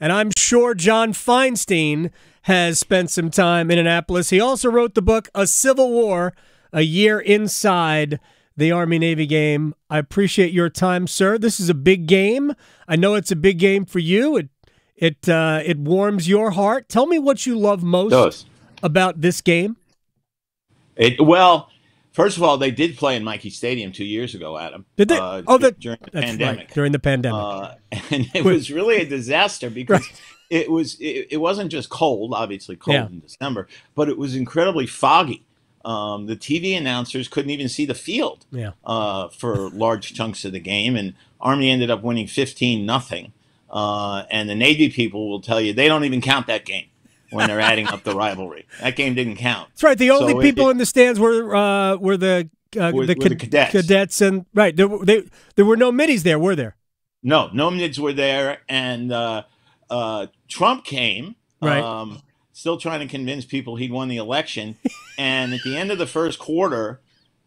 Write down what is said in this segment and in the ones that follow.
And I'm sure John Feinstein has spent some time in Annapolis. He also wrote the book A Civil War, A Year Inside the Army Navy game. I appreciate your time, sir. This is a big game. I know it's a big game for you. It it uh, it warms your heart. Tell me what you love most about this game. It well, first of all, they did play in Michie Stadium two years ago, Adam. Did they? Uh, oh, the, during the pandemic. Right, during the pandemic, uh, and it was really a disaster because. Right. It was. It, it, wasn't just cold, obviously cold yeah. in December, but it was incredibly foggy. Um, the TV announcers couldn't even see the field yeah. uh, for large chunks of the game, and Army ended up winning fifteen nothing. Uh, and the Navy people will tell you they don't even count that game when they're adding up the rivalry. That game didn't count. That's right. The only so people it, in the stands were uh, were the uh, were, the, were the, cadets. cadets and right. There, they, there were no middies there, were there? No, no mids were there, and uh, uh, Trump came. Right. Um, still trying to convince people he'd won the election, and at the end of the first quarter,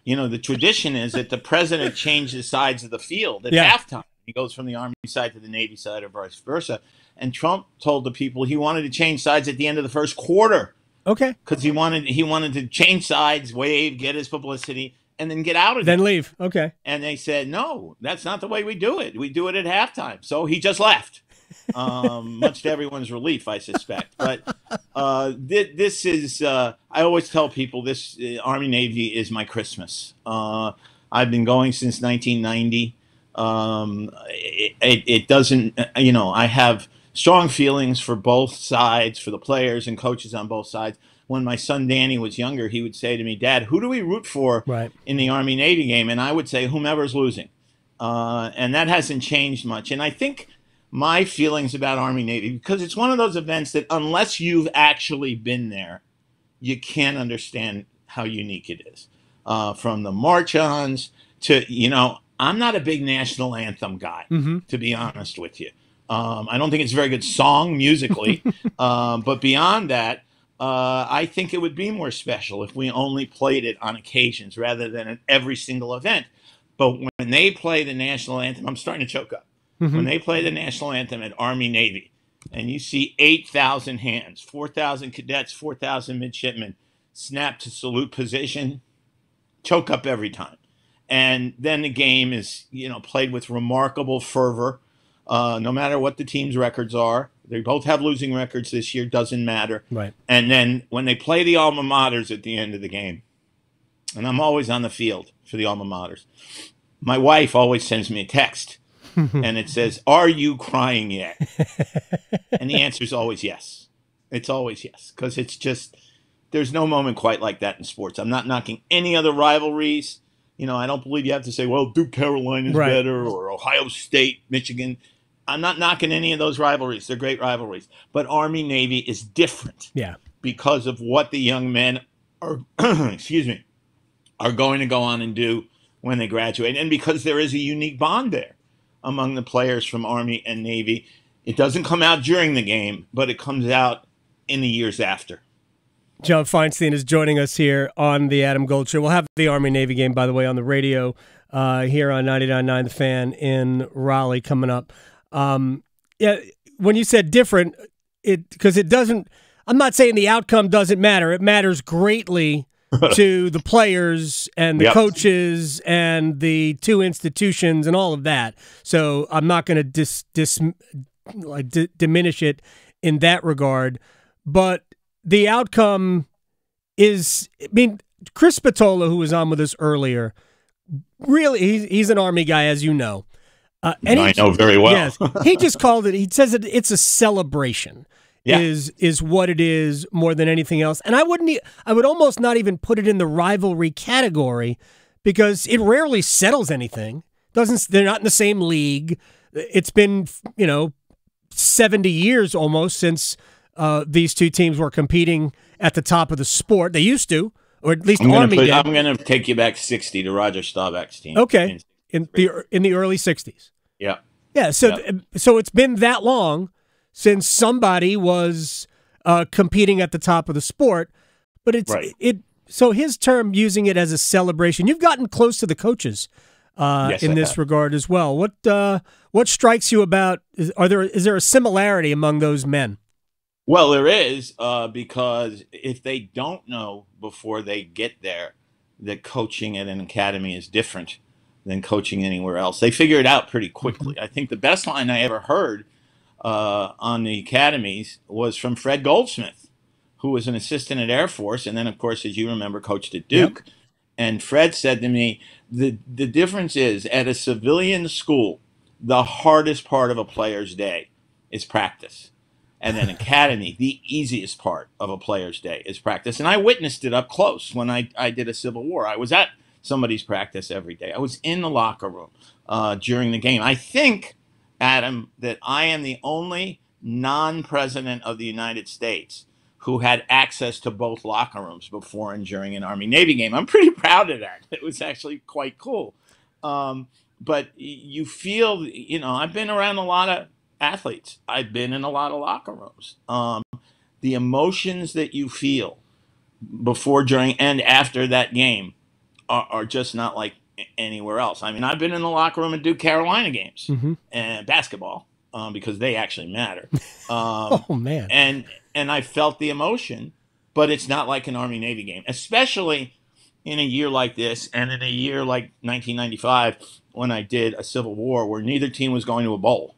you know, the tradition is that the president changes sides of the field at yeah. halftime. He goes from the Army side to the Navy side, or vice versa. And Trump told the people he wanted to change sides at the end of the first quarter. Okay. Because he wanted he wanted to change sides, wave, get his publicity, and then get out of Then leave. Okay. And they said, no, that's not the way we do it. We do it at halftime. So he just left. um, much to everyone's relief, I suspect. But uh, th- this is, uh, I always tell people this uh, Army Navy is my Christmas. Uh, I've been going since 1990. Um, it, it, it, doesn't, you know, I have strong feelings for both sides, for the players and coaches on both sides. When my son Danny was younger, he would say to me, Dad, who do we root for right. in the Army Navy game? And I would say, whomever's losing. Uh, and that hasn't changed much. And I think my feelings about Army Navy, because it's one of those events that unless you've actually been there, you can't understand how unique it is. Uh, from the march ons to, you know, I'm not a big national anthem guy, mm-hmm. to be honest with you. Um, I don't think it's a very good song musically, um, but beyond that, uh, I think it would be more special if we only played it on occasions rather than at every single event. But when they play the national anthem, I'm starting to choke up. Mm-hmm. When they play the national anthem at Army Navy, and you see 8,000 hands, 4,000 cadets, 4,000 midshipmen snap to salute position, choke up every time and then the game is you know played with remarkable fervor. Uh, no matter what the team's records are, they both have losing records this year. Doesn't matter. Right. And then when they play the alma maters at the end of the game, and I'm always on the field for the alma maters. My wife always sends me a text, and it says, "Are you crying yet?" and the answer is always yes. It's always yes because it's just there's no moment quite like that in sports. I'm not knocking any other rivalries. You know, I don't believe you have to say, well, Duke Carolina is right. better or Ohio State, Michigan. I'm not knocking any of those rivalries. They're great rivalries. But Army Navy is different. Yeah. Because of what the young men are excuse me, are going to go on and do when they graduate. And because there is a unique bond there among the players from Army and Navy. It doesn't come out during the game, but it comes out in the years after. John Feinstein is joining us here on the Adam Gold Show. We'll have the Army Navy game, by the way, on the radio uh, here on 99.9 The Fan in Raleigh coming up. Um, yeah, when you said different, it because it doesn't. I'm not saying the outcome doesn't matter. It matters greatly to the players and the yep. coaches and the two institutions and all of that. So I'm not going to dis, dis like d- diminish it in that regard, but the outcome is, I mean, Chris Spatola, who was on with us earlier, really, he's, he's an Army guy, as you know. Uh, and I he, know very well. yes, he just called it. He says that it's a celebration. Yeah. Is is what it is more than anything else, and I wouldn't. I would almost not even put it in the rivalry category because it rarely settles anything. Doesn't they're not in the same league. It's been you know seventy years almost since uh, these two teams were competing at the top of the sport. They used to, or at least I'm Army put, did. I'm going to take you back 60 to Roger Staubach's team. Okay, in, in the in the early 60s. Yeah. Yeah. So yeah. so it's been that long since somebody was uh, competing at the top of the sport, but it's right. it. So his term using it as a celebration. You've gotten close to the coaches uh, yes, in I this have. regard as well. What uh, what strikes you about? Is, are there is there a similarity among those men? Well, there is uh, because if they don't know before they get there that coaching at an academy is different than coaching anywhere else, they figure it out pretty quickly. Mm-hmm. I think the best line I ever heard uh, on the academies was from Fred Goldsmith, who was an assistant at Air Force, and then, of course, as you remember, coached at Duke. Yep. And Fred said to me, the the difference is at a civilian school, the hardest part of a player's day is practice. And then academy, the easiest part of a player's day is practice. And I witnessed it up close when I, I did a Civil War. I was at somebody's practice every day. I was in the locker room uh, during the game. I think, Adam, that I am the only non president of the United States who had access to both locker rooms before and during an Army Navy game. I'm pretty proud of that. It was actually quite cool. Um, but you feel, you know, I've been around a lot of athletes, I've been in a lot of locker rooms. Um, the emotions that you feel before, during, and after that game are, are, just not like anywhere else. I mean, I've been in the locker room at Duke Carolina games mm-hmm. and basketball um, because they actually matter. Um, oh man! And and I felt the emotion, but it's not like an Army Navy game, especially in a year like this and in a year like 1995 when I did a Civil War where neither team was going to a bowl,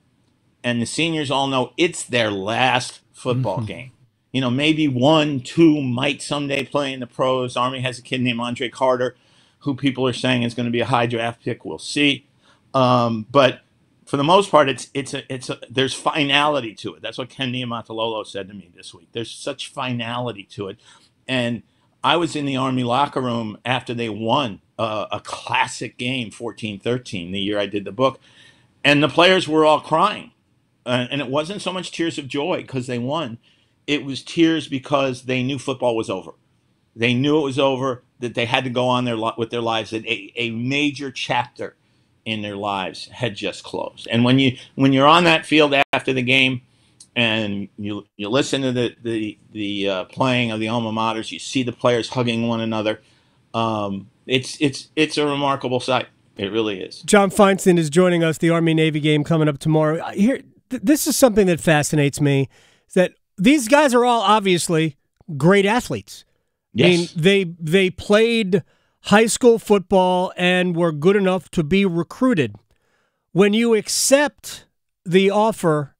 and the seniors all know it's their last football mm-hmm. game. You know, maybe one, two might someday play in the pros. Army has a kid named Andre Carter, who people are saying is going to be a high draft pick. We'll see. Um, but for the most part, it's it's a, it's a, there's finality to it. That's what Ken Niumatalolo said to me this week. There's such finality to it, and I was in the Army locker room after they won uh, a classic game, 14-13, the year I did the book, and the players were all crying, and it wasn't so much tears of joy because they won, it was tears because they knew football was over. They knew it was over. That they had to go on their with their lives. That a, a major chapter in their lives had just closed. And when you when you're on that field after the game, and you you listen to the the the uh, playing of the alma maters, you see the players hugging one another. Um, it's it's it's a remarkable sight. It really is. John Feinstein is joining us. The Army Navy game coming up tomorrow. Here, th- this is something that fascinates me. That these guys are all obviously great athletes. Yes. I mean, they they played high school football and were good enough to be recruited, when you accept the offer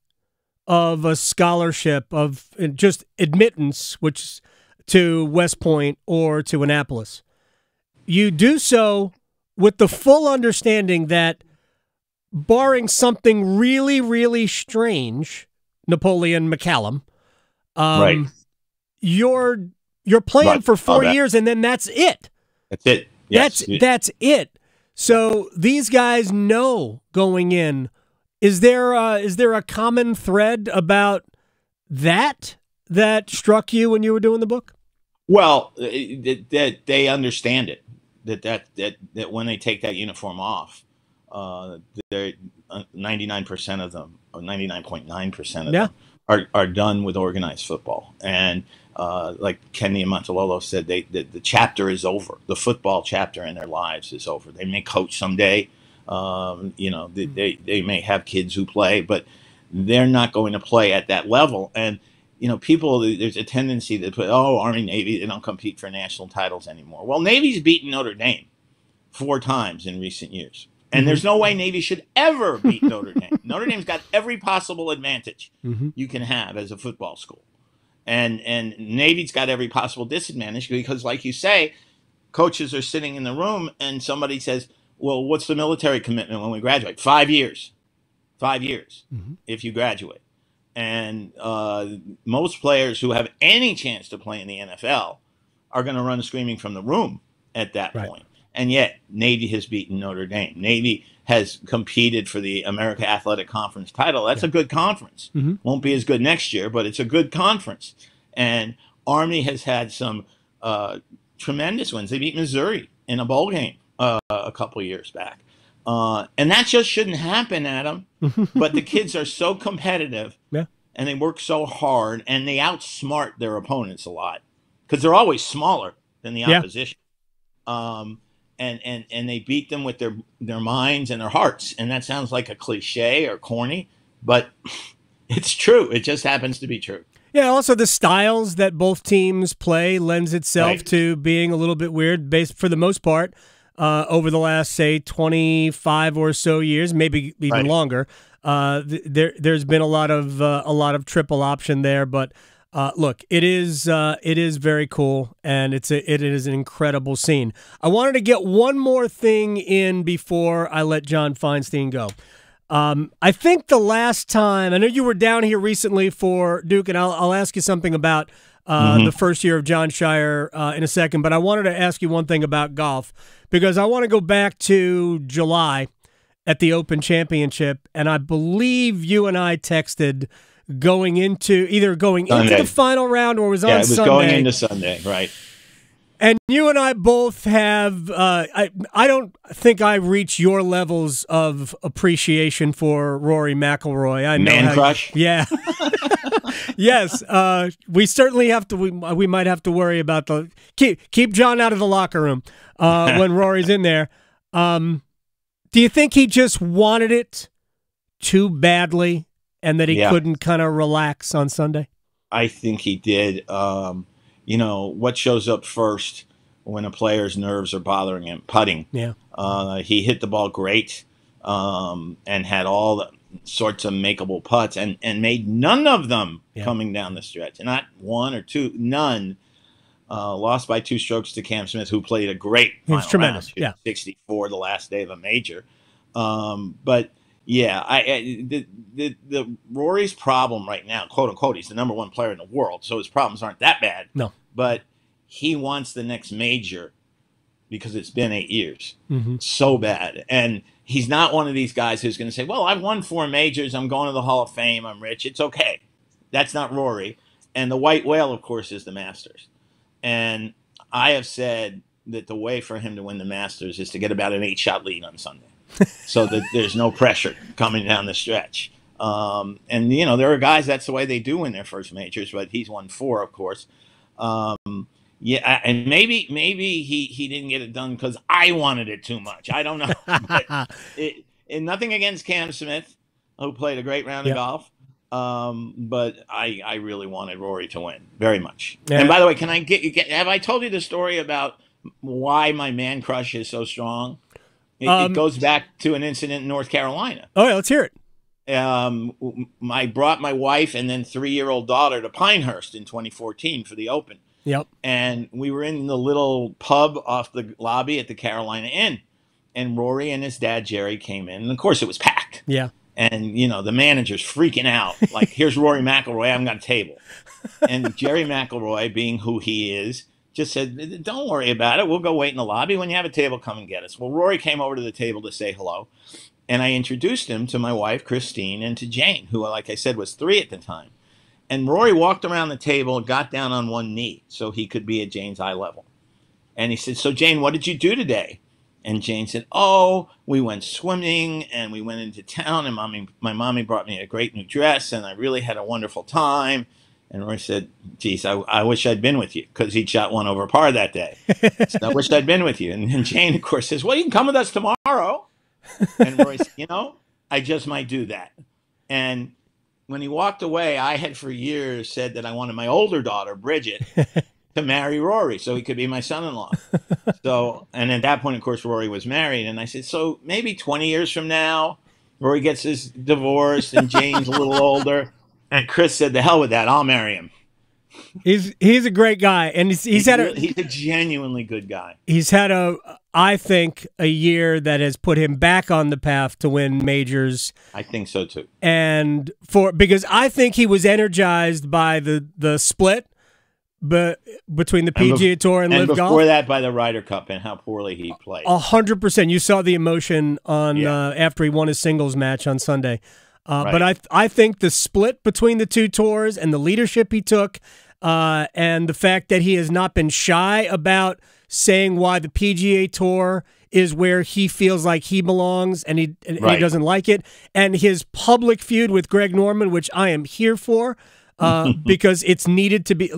of a scholarship of uh, just admittance, which to West Point or to Annapolis, you do so with the full understanding that, barring something really, really strange, Napoleon McCallum, um, right. you're you're playing right. for four years and then that's it. That's it. Yes. That's that's it. So these guys know going in. Is there a, is there a common thread about that that struck you when you were doing the book? Well, uh, that they understand it. That that that that when they take that uniform off, uh, uh, ninety nine percent of them, or ninety nine point nine percent of yeah. them, are are done with organized football, and uh, like Ken Niumatalolo said, they, the, the, chapter is over. The football chapter in their lives is over. They may coach someday. Um, you know, they, they, they, may have kids who play, but they're not going to play at that level. And, you know, people, there's a tendency to put, oh, Army, Navy, they don't compete for national titles anymore. Well, Navy's beaten Notre Dame four times in recent years. And mm-hmm. there's no way Navy should ever beat Notre Dame. Notre Dame's got every possible advantage mm-hmm. you can have as a football school and and Navy's got every possible disadvantage because, like you say, coaches are sitting in the room and somebody says, "Well, what's the military commitment when we graduate? Five years, five years mm-hmm. if you graduate." And uh, most players who have any chance to play in the NFL are going to run screaming from the room at that right. point. And yet, Navy has beaten Notre Dame. Navy has competed for the America Athletic Conference title. That's yeah. a good conference. Mm-hmm. Won't be as good next year, but it's a good conference. And Army has had some uh, tremendous wins. They beat Missouri in a bowl game uh, a couple years back. Uh, and that just shouldn't happen, Adam. but the kids are so competitive yeah. and they work so hard and they outsmart their opponents a lot because they're always smaller than the opposition. Yeah. Um, and and and they beat them with their their minds and their hearts. And that sounds like a cliche or corny, but it's true. It just happens to be true. Yeah, also the styles that both teams play lends itself right. to being a little bit weird based for the most part uh, over the last say 25 or so years, maybe even right. longer. Uh, th- there there's been a lot of uh, a lot of triple option there, but uh, look, it is uh, it is very cool, and it's a, it is an incredible scene. I wanted to get one more thing in before I let John Feinstein go. Um, I think the last time I know you were down here recently for Duke, and I'll, I'll ask you something about uh, mm-hmm. the first year of Jon Scheyer uh, in a second. But I wanted to ask you one thing about golf because I want to go back to July at the Open Championship, and I believe you and I texted going into either going Sunday. into the final round or was yeah, on it was Sunday. going into Sunday, right? And you and I both have. Uh, I I don't think I reach your levels of appreciation for Rory McIlroy. I know man crush. Yeah. yes. Uh, we certainly have to. We, we might have to worry about the keep keep John out of the locker room uh, when Rory's in there. Um, do you think he just wanted it too badly and that he yeah. couldn't kind of relax on Sunday? I think he did. Um, you know, what shows up first when a player's nerves are bothering him? Putting. Yeah. Uh, he hit the ball great um, and had all the sorts of makeable putts and, and made none of them yeah. coming down the stretch. Not one or two, none. Uh, lost by two strokes to Cam Smith, who played a great. It's tremendous. Round, yeah, sixty-four the last day of a major. Um, but yeah, I, I the, the the Rory's problem right now, quote unquote, he's the number one player in the world, so his problems aren't that bad. No, but he wants the next major because it's been eight years, mm-hmm. so bad, and he's not one of these guys who's going to say, "Well, I've won four majors, I'm going to the Hall of Fame, I'm rich, it's okay." That's not Rory, and the white whale, of course, is the Masters, and I have said that the way for him to win the Masters is to get about an eight shot lead on Sunday so that there's no pressure coming down the stretch. Um, and you know there are guys that's the way they do in their first majors, but he's won four, of course. Um, yeah, and maybe maybe he he didn't get it done because I wanted it too much. I don't know. but it, and nothing against Cam Smith, who played a great round yep. of golf. Um, but I I really wanted Rory to win very much. Yeah. And by the way, can I get, you get have I told you the story about why my man crush is so strong? It, um, it, goes back to an incident in North Carolina. Oh, yeah, let's hear it. Um, I brought my wife and then three year old daughter to Pinehurst in 2014 for the Open. Yep. And we were in the little pub off the lobby at the Carolina Inn. And Rory and his dad, Gerry, came in. And of course, it was packed. Yeah. And, you know, the manager's freaking out. Like, here's Rory McIlroy. I haven't got a table. And Gerry McIlroy, being who he is, just said, "Don't worry about it. We'll go wait in the lobby. When you have a table, come and get us." Well, Rory came over to the table to say hello, and I introduced him to my wife Christine and to Jane, who, like I said, was three at the time. And Rory walked around the table and got down on one knee so he could be at Jane's eye level. And he said, "So Jane, what did you do today?" And Jane said, "Oh, we went swimming and we went into town, and mommy, my mommy brought me a great new dress, and I really had a wonderful time." And Roy said, geez, I, I wish I'd been with you because he shot one over par that day. so I wish I'd been with you. And, Jane, of course, says, well, you can come with us tomorrow. And Roy said, you know, I just might do that. And when he walked away, I had for years said that I wanted my older daughter, Bridget, to marry Rory so he could be my son-in-law. so, and at that point, of course, Rory was married. And I said, so maybe 20 years from now, Rory gets his divorce and Jane's a little older and Chris said, "The hell with that. I'll marry him." He's he's a great guy, and he's, he's, he's had a he's a genuinely good guy. He's had a I think a year that has put him back on the path to win majors. I think so too. And for because I think he was energized by the the split, but between the PGA and Tour and, and LIV before Golf. that by the Ryder Cup and how poorly he played. A hundred percent. You saw the emotion on yeah. uh, after he won his singles match on Sunday. Uh, right. But I I think the split between the two tours and the leadership he took, uh, and the fact that he has not been shy about saying why the PGA Tour is where he feels like he belongs and he and, right. he doesn't like it, and his public feud with Greg Norman, which I am here for. Uh, because it's needed to be.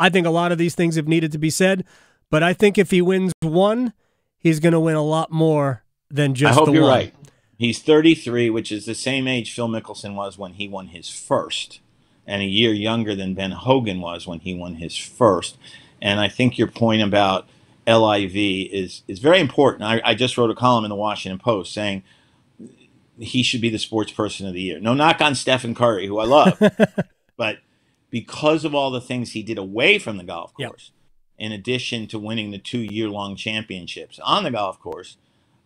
I think a lot of these things have needed to be said, but I think if he wins one, he's going to win a lot more than just I hope the you're one. right. He's 33, which is the same age Phil Mickelson was when he won his first, and a year younger than Ben Hogan was when he won his first. And I think your point about LIV is is very important. I, I just wrote a column in the Washington Post saying he should be the sports person of the year. No knock on Stephen Curry, who I love, but because of all the things he did away from the golf Yep. course, in addition to winning the two year long championships on the golf course,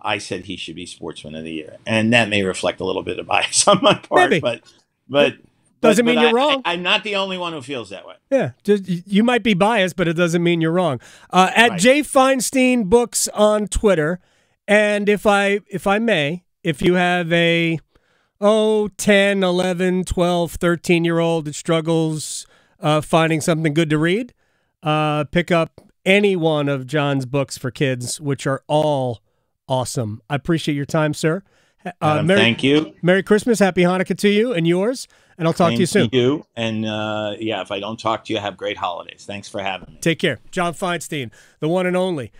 I said he should be sportsman of the year. And that may reflect a little bit of bias on my part, Maybe. but but Doesn't but- mean but you're I- wrong. I, am not the only one who feels that way. Yeah, just you might be biased, but it doesn't mean you're wrong. Uh, at Right. Jay Feinstein Books on Twitter, and if I if I may, if you have a oh 10, 11, 12, 13 year old that struggles uh, finding something good to read, uh, pick up any one of John's books for kids, which are all awesome. I appreciate your time, sir. Uh, Adam, Merry, thank you. Merry Christmas, Happy Hanukkah to you and yours, and I'll talk to you soon. Thank you. And uh, yeah, if I don't talk to you, have great holidays. Thanks for having me. Take care. John Feinstein, the one and only.